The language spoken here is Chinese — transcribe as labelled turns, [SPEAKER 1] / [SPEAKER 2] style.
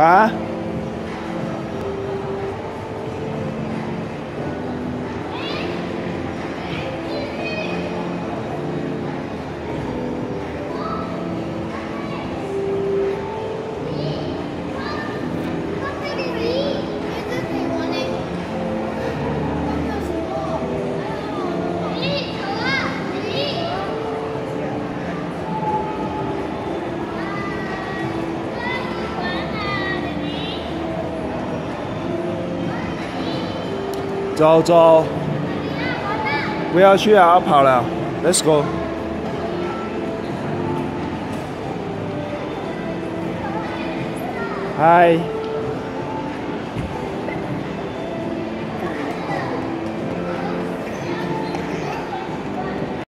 [SPEAKER 1] apa 走走，不要去啊！跑了，Let's go。嗨。